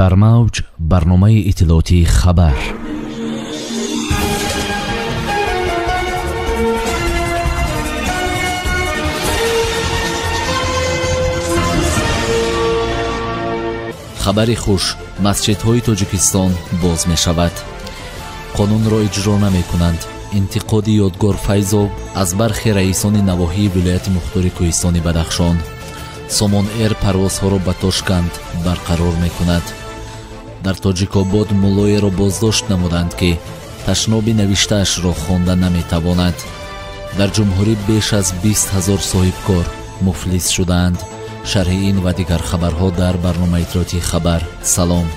дар мавҷ барномаи иттилоотии хабар. Хабари хуш масҷидҳои тоҷикистон боз мешавад. Қонунро иҷро намекунанд. Интиқоди ёдгор файзов аз бархи раисони навоҳии вилояти мухтори кӯҳистони бадахшон сомон эр парвозҳоро ба тошканд барқарор мекунад дар тоҷикобод муллоеро боздошт намуданд ки ташноби навиштаашро хонда наметавонад. Дар ҷумҳурӣ беш аз бист ҳазор соҳибкор муфлис шудаанд. Шарҳи ин ва дигар хабарҳо дар барномаи иттилоотии хабар салом.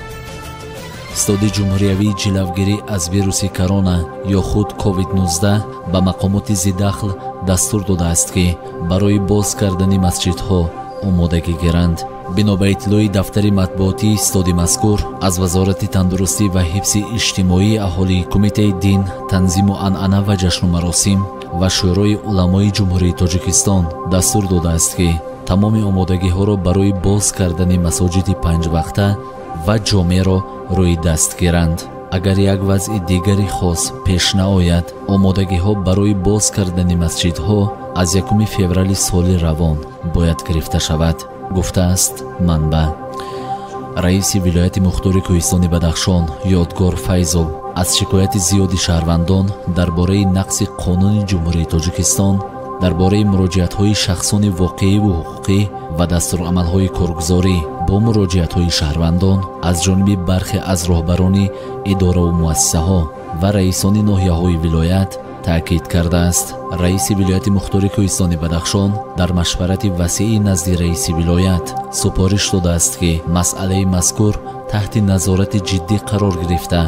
Истоди ҷумҳуриявии ҷилавгирӣ аз вируси корона ё худ covid-19 ба мақомоти зидахл дастур додааст ки барои боз кардани масҷидҳо омодагӣ гиранд бино ба иттилои дафтари матбуотии истоди мазкур аз вазорати тандурустӣ ва ҳифзи иҷтимоии аҳолии кумитаи дин танзиму анъана ва ҷашну маросим ва шӯрои уламои ҷумҳурии тоҷикистон дастур додааст ки тамоми омодагиҳоро барои боз кардани масоҷиди панҷвақта ва ҷомеъро рӯи даст гиранд агар як вазъи дигари хос пеш наояд омодагиҳо барои боз кардани масҷидҳо аз 1 феврали соли равон бояд гирифта шавад гуфтааст манбаъ раиси вилояти мухтори кӯҳистони бадахшон ёдгор файзов аз шикояти зиёди шаҳрвандон дар бораи нақси қонуни ҷумҳурии тоҷикистон дар бораи муроҷиатҳои шахсони воқеиву ҳуқуқӣ ва дастурамалҳои коргузорӣ бо муроҷиатҳои шаҳрвандон аз ҷониби бархе аз роҳбарони идораву муассисаҳо ва раисони ноҳияҳои вилоят таъкид кардааст. раиси вилояти мухтори кӯҳистони бадахшон дар машварати васеъи назди раиси вилоят супориш додааст ки масъалаи мазкур таҳти назорати ҷиддӣ қарор гирифта.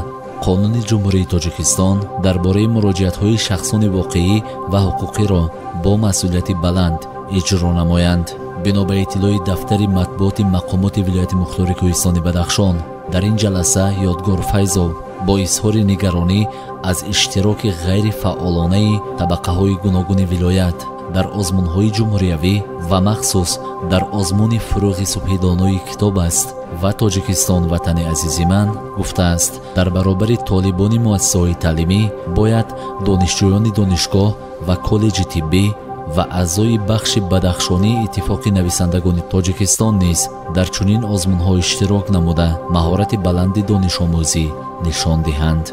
Қонуни ҷумҳурии тоҷикистон дар бораи муроҷиатҳои шахсони воқеӣ ва ҳуқуқиро бо масъулияти баланд иҷро намоянд бино ба иттилои дафтари матбуоти мақомоти вилояти мухтори кӯҳистони бадахшон. Дар ин ҷаласа ёдгор файзов бо изҳори нигаронӣ аз иштироки ғайрифаъолонаи табақаҳои гуногуни вилоят дар озмунҳои ҷумҳуриявӣ ва махсус дар озмуни фурӯғи субҳидонои китоб аст ва тоҷикистон ватани азизи ман гуфтааст. Дар баробари толибони муассисаҳои таълимӣ бояд донишҷӯёни донишгоҳ ва коллеҷи тиббӣ ва аъзои бахши бадахшонии иттифоқи нависандагони тоҷикистон низ дар чунин озмунҳо иштирок намуда маҳорати баланди донишомӯзӣ нишон диҳанд.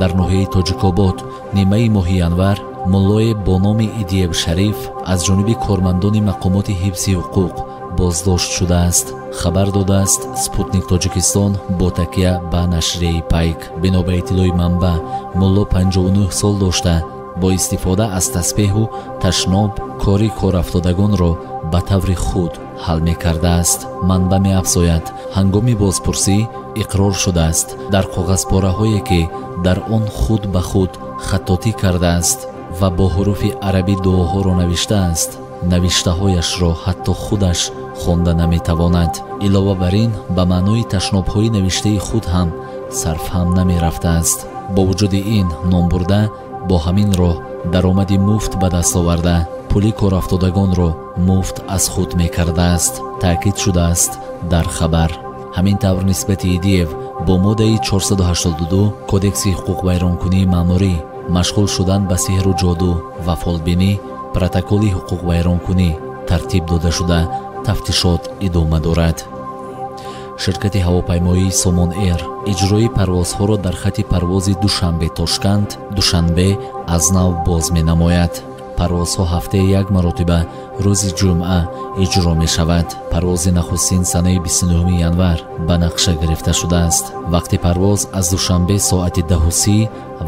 Дар ноҳияи тоҷикобод нимаи моҳи январ муллое бо номи идиев шариф аз ҷониби кормандони мақомоти ҳифзи ҳуқуқ боздошт шудааст. Хабар додааст спутник тоҷикистон бо такя ба нашрияи пайк. Бино ба иттилои манбаъ мулло 59 сол дошта бо истифода аз таспеҳу ташноб кори корафтодагонро ба таври худ ҳал мекардааст. Манбаъ меафзояд. Ҳангоми бозпурсӣ иқрор шудааст. Дар коғазпораҳое ки дар он худ ба худ хаттотӣ кардааст ва бо ҳуруфи арабӣ дуоҳоро навиштааст навиштаҳояшро ҳатто худаш хонда наметавонад. Илова бар ин ба маънои ташнобҳои навиштаи худ ҳам сарфҳам намерафтааст. Бо вуҷуди ин номбурда бо ҳамин роҳ даромади муфт ба даст оварда. Пули корафтодагонро муфт аз худ мекардааст таъкид шудааст дар хабар. Ҳамин тавр нисбати идиев бо моддаи 482 кодекси ҳуқуқвайронкунии маъмурӣ машғул шудан ба сеҳру ҷоду ва фолбинӣ протоколи ҳуқуқвайронкунӣ тартиб дода шуда тафтишот идома дорад ширкати ҳавопаймоии сомон эр иҷрои парвозҳоро дар хати парвози душанбе тошканд душанбе аз нав боз менамояд. Парвозҳо ҳафтаи як маротиба рӯзи ҷумъа иҷро мешавад. Парвози нахустин санаи 29 январ ба нақша гирифта шудааст. Вақти парвоз аз душанбе соати даҳуси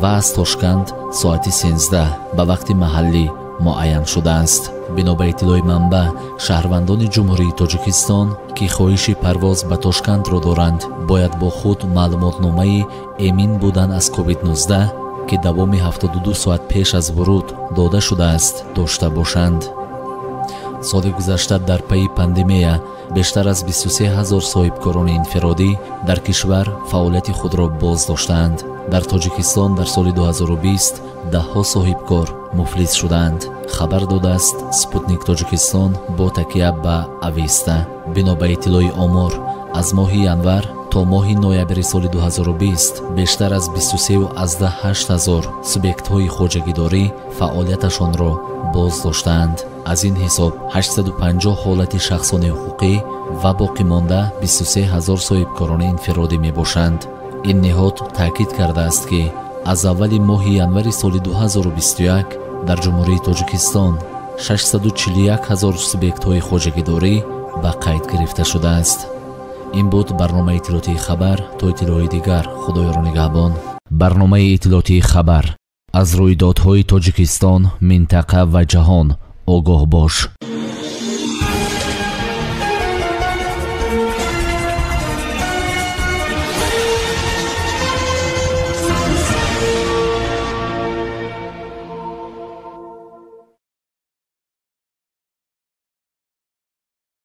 ва аз тошканд соати сенздаҳ ба вақти маҳаллӣ муайян шудааст бино ба иттилои манбаъ шаҳрвандони ҷумҳурии тоҷикистон ки хоҳиши парвоз ба тошкандро доранд бояд бо худ маълумотномаи эмин будан аз covid-19 ки давоми 72 соат пеш аз вуруд дода шудааст дошта бошанд. соли гузашта дар пайи пандемия бештар аз 23 ҳазор соҳибкорони инфиродӣ дар кишвар фаъолияти худро боз доштаанд. дар тоҷикистон дар соли 2020 даҳҳо соҳибкор муфлис шуданд хабар додааст спутник тоҷикистон бо такя ба ависта бино ба иттилои омор аз моҳи январ то моҳи ноябри соли 2020 бештар аз 23 ҳазор субъектҳои хоҷагидорӣ фаъолияташонро боз доштаанд. Аз ин ҳисоб 850 ҳолати шахсони ҳуқуқӣ ва боқӣ монда 23 ҳазор соҳибкорони инфиродӣ мебошанд. Ин ниҳод таъкид кардааст ки аз аввали моҳи январи соли 2021 дар ҷумҳурии тоҷикистон 641 ҳазор субъектҳои хоҷагидорӣ ба қайд гирифта шудааст. Ин буд барномаи иттилоотии хабар то иттилоъи дигар худоёро нигаҳбон. Барномаи иттилоотии хабар. Аз рӯйдодҳои тоҷикистон минтақа ва ҷаҳон огоҳ бош